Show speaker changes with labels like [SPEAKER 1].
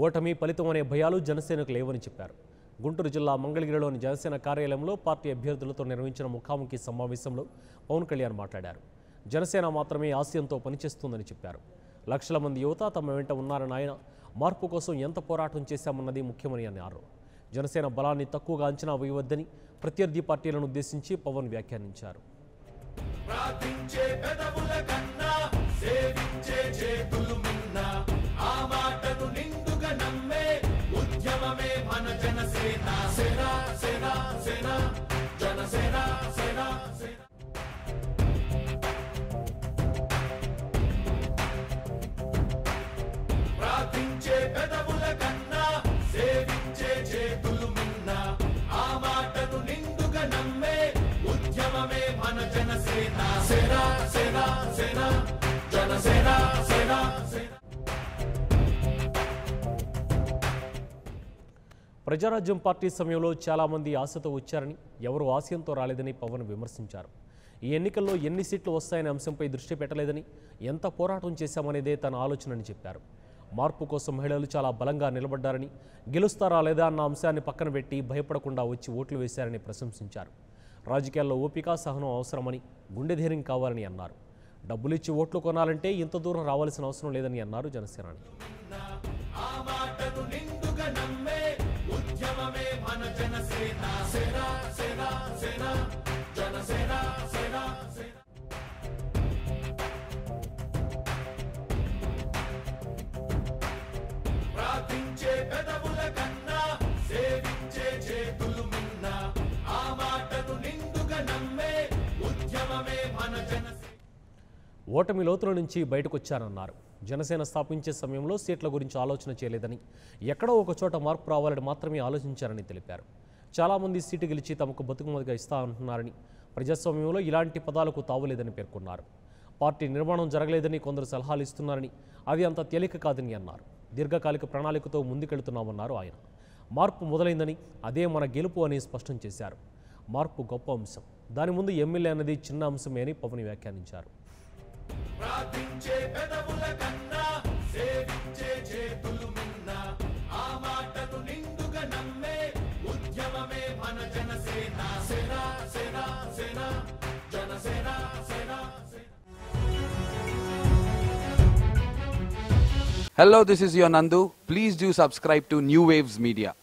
[SPEAKER 1] ఓటమి ఫలితం అనే భయాలు జనసేనకు లేవని చెప్పారు. గుంటూరు జిల్లా మంగళగిరిలోని జనసేన కార్యాలయంలో పార్టీ అభ్యర్థులతో నిర్వహించిన ముఖాముఖి సమావేశంలో పవన్ కళ్యాణ్ మాట్లాడారు. జనసేన మాత్రమే ఆశయంతో పనిచేస్తుందని చెప్పారు. లక్షల మంది యువత తమ వెంట ఉన్నారని ఆయన మార్పు కోసం ఎంత పోరాటం చేశామన్నది ముఖ్యమని అన్నారు. జనసేన బలాన్ని తక్కువగా అంచనా వేయవద్దని ప్రత్యర్థి పార్టీలను ఉద్దేశించి పవన్ వ్యాఖ్యానించారు.
[SPEAKER 2] ప్రార్థించే పెదవుల కన్నా సేవించే చేతులు సేవించే పెదవుల కన్నా సేవించే చేతులు మిన్న. ఆ మాటను నిండుగా నమ్మే ఉద్యమమే మన జనసేన. సేన సేన సేన జనసేన సేన సేన.
[SPEAKER 1] ప్రజారాజ్యం పార్టీ సమయంలో చాలామంది ఆశతో వచ్చారని ఎవరు ఆశయంతో రాలేదని పవన్ విమర్శించారు. ఈ ఎన్నికల్లో ఎన్ని సీట్లు వస్తాయనే అంశంపై దృష్టి పెట్టలేదని ఎంత పోరాటం చేశామనేదే తన ఆలోచనని చెప్పారు. మార్పు కోసం మహిళలు చాలా బలంగా నిలబడ్డారని గెలుస్తారా లేదా అన్న అంశాన్ని పక్కన పెట్టి భయపడకుండా వచ్చి ఓట్లు వేశారని ప్రశంసించారు. రాజకీయాల్లో ఓపిక సహనం అవసరమని గుండె ధైర్యం కావాలని అన్నారు. డబ్బులిచ్చి ఓట్లు కొనాలంటే ఇంత దూరం రావాల్సిన అవసరం లేదని అన్నారు జనసేనాని.
[SPEAKER 2] ఉద్యమమే మన జనసేన. పెదవుల కన్నా సేవించే చేతులు మిన్న ఆ మాటను నిండుగా నమ్మే ఉద్యమమే మన జనసేన
[SPEAKER 1] ఓటమి లోతుల నుంచి బయటకొచ్చానన్నారు. జనసేన స్థాపించే సమయంలో సీట్ల గురించి ఆలోచన చేయలేదని ఎక్కడో ఒక చోట మార్పు రావాలని మాత్రమే ఆలోచించారని తెలిపారు. చాలామంది సీటు గెలిచి తమకు బతుకుమతిగా ఇస్తా అంటున్నారని ప్రజాస్వామ్యంలో ఇలాంటి పదాలకు తావులేదని పేర్కొన్నారు. పార్టీ నిర్మాణం జరగలేదని కొందరు సలహాలు ఇస్తున్నారని అది అంత తేలిక కాదని అన్నారు. దీర్ఘకాలిక ప్రణాళికతో ముందుకెళ్తున్నామన్నారు ఆయన. మార్పు మొదలైందని అదే మన గెలుపు అని స్పష్టం చేశారు. మార్పు గొప్ప అంశం. దాని ముందు ఎమ్మెల్యే అన్నది చిన్న అంశమే అని పవన్ వ్యాఖ్యానించారు.
[SPEAKER 3] Hello, this is your Nandu. Please do subscribe to New Waves Media.